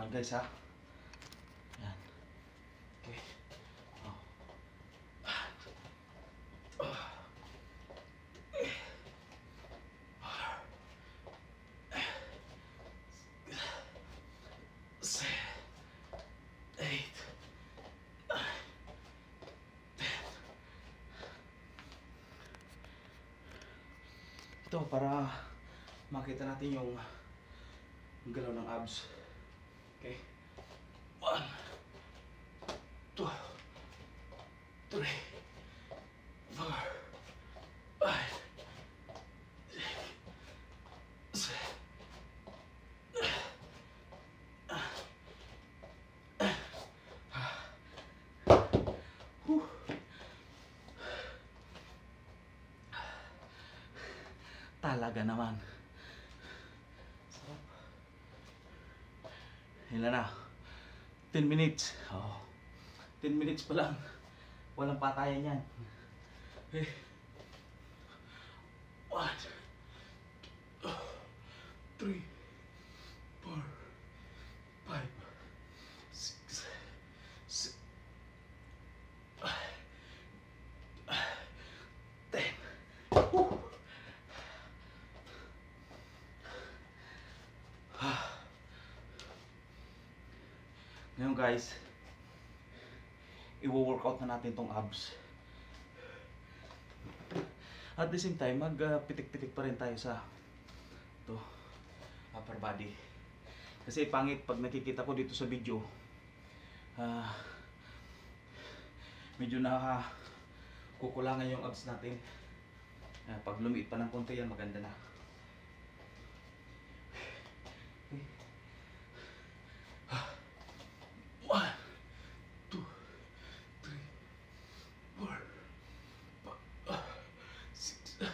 kuhan guys ha. Yan. Okay. Oh. Ten. Ito para makita natin yung galaw ng abs. Okay. One, two, three, four, five, six, seven. Talaga naman. Ilan na? 10 minutes. Oh. 10 minutes pa lang. Walang patayan yan. Okay. One, two, three, four, five, six, six, ten. Whew. Ngayon guys, i-workout na natin tong abs. At the same time, mag-pitik-pitik pa rin tayo sa to upper body. Kasi pangit pag nakikita ko dito sa video, ah medyo na kukulangan yung abs natin. Ah, pag lumiit pa ng konti yan, maganda na. One, two, three, four, five, six, seven,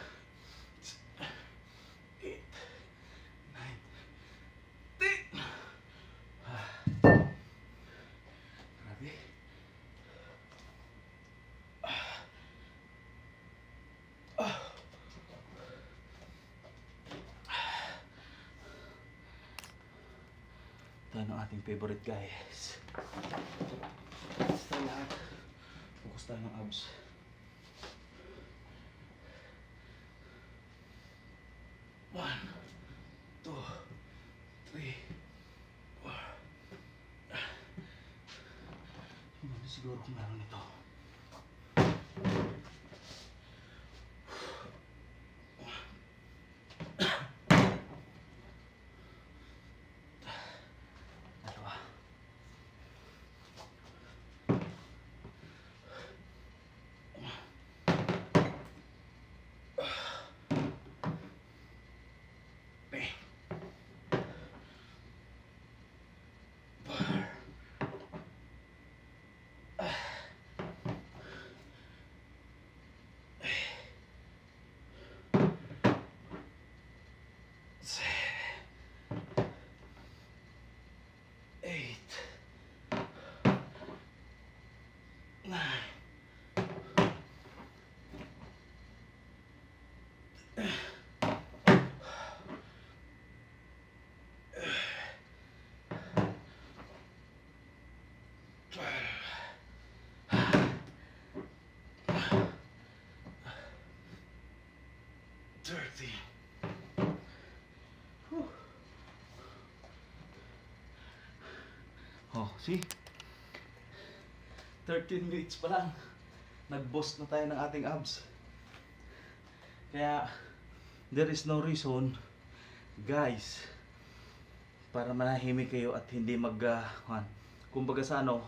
eight, nine, ten. Grabe. Ito ang ating favorite guys. Basta lahat. Focus tayo ng abs. One, two, three, four. Na siguro kung meron ito. Thirteen. Whew. Oh, see? 13 minutes pa lang. Nag-boast na tayo ng ating abs. Kaya, there is no reason, guys, para manahimik kayo at hindi mag, uh, kumbaga sa ano,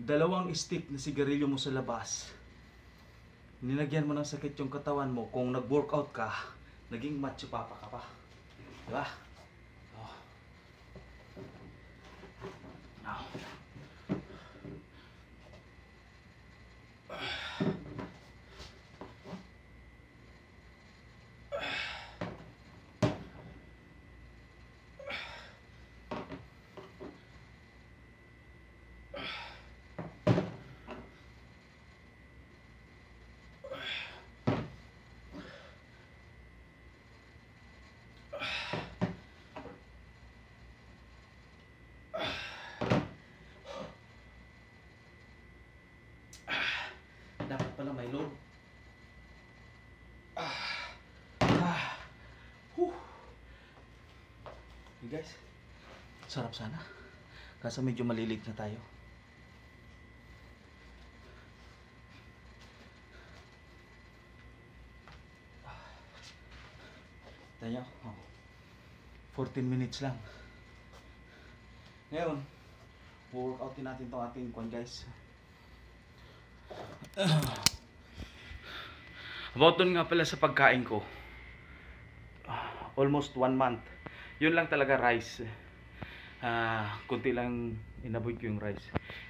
dalawang stick na sigarilyo mo sa labas, nilagyan mo ng sakit yung katawan mo, kung nag-workout ka, naging macho papa ka pa. Diba? Dapat pala may load. Ah. Ah. Huh. Hey guys, sarap sana. Kaso medyo malilig na tayo. Tayo, oh. 14 minutes lang. Ngayon, workoutin natin tong ating kwan guys. About dun nga pala sa pagkain ko. Ah, Almost one month. Yun lang talaga rice. Ah, kunti lang inavoid ko yung rice.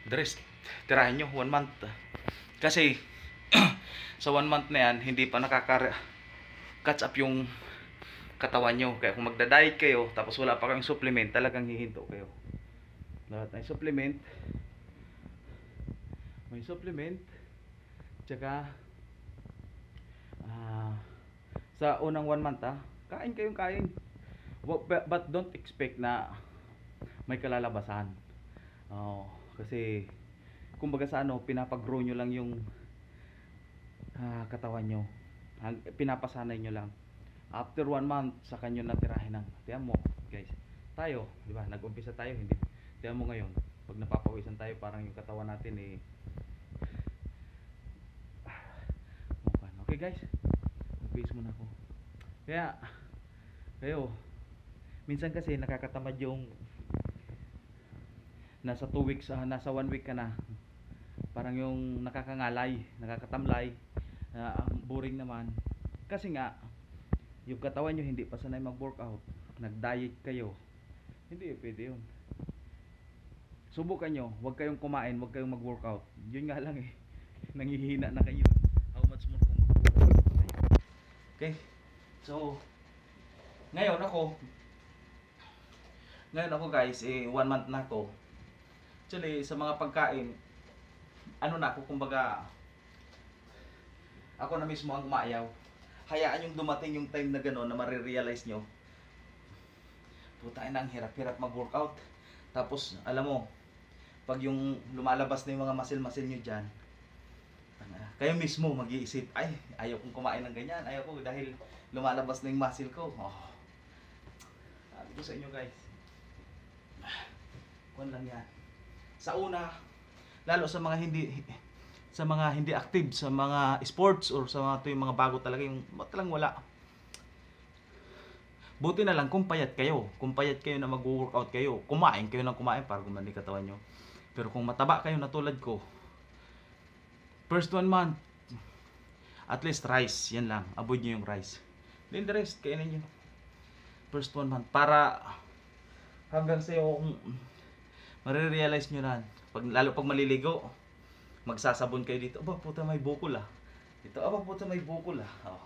The rest, tirahin nyo, one month. Kasi, sa one month na yan, hindi pa nakaka catch up yung katawan nyo. Kaya kung magda-diet kayo, tapos wala pa kayong supplement, talagang hihinto kayo. Lahat ng supplement, may supplement, tsaka, ah, sa unang one month ha, kain kayong kain. But, don't expect na may kalalabasan. Oh, kasi, kumbaga sa ano, pinapag-grow nyo lang yung ah, katawan nyo. Pinapasanay nyo lang after one month sa kanyo natirahin ng tiyan mo guys tayo di ba nag-umpisa tayo hindi tiyan mo ngayon pag napapawisan tayo parang yung katawan natin eh ah, mukha na. Okay guys. Mag-base muna ako. Kaya kayo minsan kasi nakakatamad yung nasa 2 weeks ah, nasa 1 week ka na. Parang yung nakakangalay nakakatamlay ang boring naman. Kasi nga yung katawan nyo hindi pa sanay mag-workout, nag-diet kayo, hindi pwede yun. Subukan nyo, huwag kayong kumain, huwag kayong mag-workout. Yun nga lang eh, nangihina na kayo. How much more kung mag-workout kayo? Okay, so, ngayon ako, ngayon ako guys, eh, one month na ako. Actually, sa mga pagkain, ano na ako, kumbaga, ako na mismo ang umayaw. Hayaan yung dumating yung time na gano'n na marirealize nyo. Putain ang hirap-hirap mag-workout. Tapos alam mo pag yung lumalabas na yung mga muscle-muscle nyo dyan kayo mismo mag-iisip ay ayaw kong kumain ng ganyan. Ayaw ko dahil lumalabas na yung muscle ko. Oh. sabi ko sa inyo guys kung lang yan. Sa una lalo sa mga hindi sa mga hindi active sa mga sports or sa mga, ito yung mga bago talaga yung talagang wala? Buti na lang kung payat kayo kung payat kayo na mag-workout kayo kumain kayo ng kumain para gumanda katawan nyo. Pero kung mataba kayo na tulad ko first one month at least rice yan lang avoid nyo yung rice then the rest kainin nyo first one month para hanggang sa yung marirealize nyo na pag, lalo pag maliligo magsasabon kayo dito. Aba, puta may bukol ah. Dito, aba, puta may bukol ah. Oh.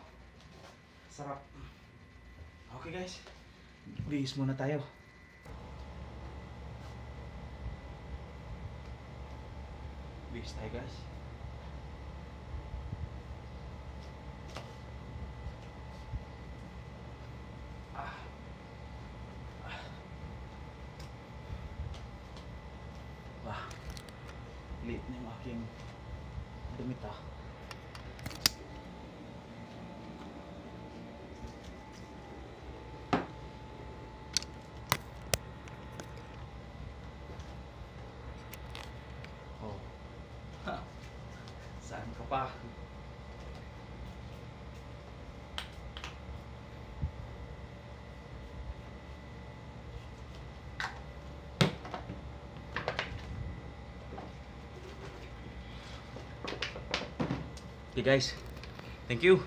Sarap. Okay guys. Bihis muna tayo. Bihis tayo guys. Ah. Ah. Wah. Late na yung aking damit ah. Oh. Ha. Saan ka pa? Okay guys, thank you.